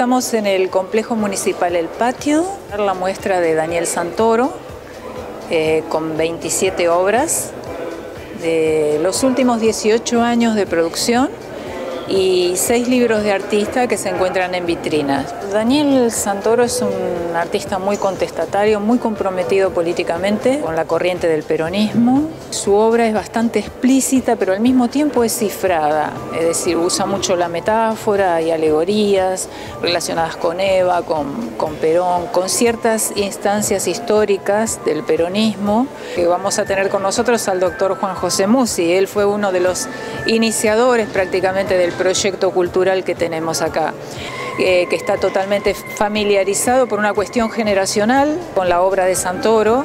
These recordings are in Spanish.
estamos en el complejo municipal El Patio, la muestra de Daniel Santoro, eh, con 27 obras de los últimos 18 años de producción y seis libros de artista que se encuentran en vitrinas. Daniel Santoro es un artista muy contestatario, muy comprometido políticamente con la corriente del peronismo. Su obra es bastante explícita, pero al mismo tiempo es cifrada, es decir, usa mucho la metáfora y alegorías relacionadas con Eva, con, con Perón, con ciertas instancias históricas del peronismo. Que vamos a tener con nosotros al doctor Juan José Musi, él fue uno de los iniciadores prácticamente del proyecto cultural que tenemos acá, eh, que está totalmente familiarizado por una cuestión generacional con la obra de Santoro.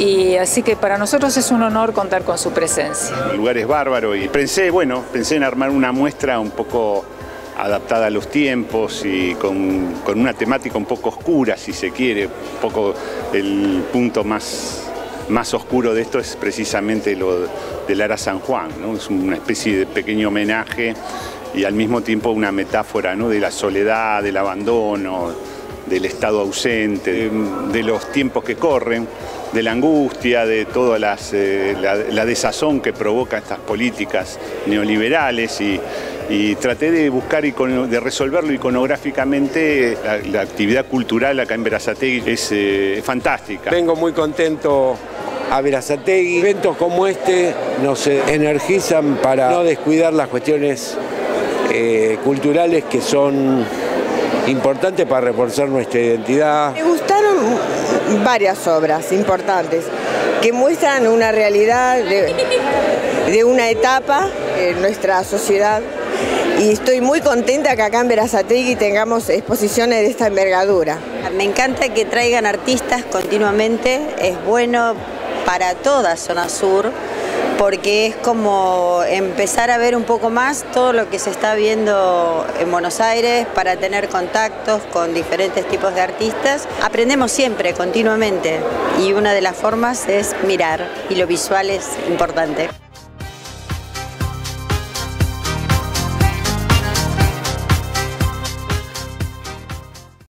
Y así que para nosotros es un honor contar con su presencia. El lugar es bárbaro y pensé, bueno, pensé en armar una muestra un poco adaptada a los tiempos y con, con, una temática un poco oscura, si se quiere. Un poco el punto más, más oscuro de esto es precisamente lo del Ara San Juan, ¿no? Es una especie de pequeño homenaje y al mismo tiempo una metáfora ¿no? de la soledad, del abandono, del estado ausente, de, los tiempos que corren, de la angustia, de toda eh, la, desazón que provoca estas políticas neoliberales y, traté de buscar, de resolverlo iconográficamente. La, actividad cultural acá en Verazategui es eh, fantástica. Vengo muy contento a Verazategui. Eventos como este nos energizan para no descuidar las cuestiones eh, culturales que son importantes para reforzar nuestra identidad. Me gustaron varias obras importantes que muestran una realidad de, de una etapa en nuestra sociedad y estoy muy contenta que acá en Verazategui tengamos exposiciones de esta envergadura. Me encanta que traigan artistas continuamente, es bueno para toda zona sur porque es como empezar a ver un poco más todo lo que se está viendo en Buenos Aires para tener contactos con diferentes tipos de artistas. Aprendemos siempre, continuamente, y una de las formas es mirar, y lo visual es importante.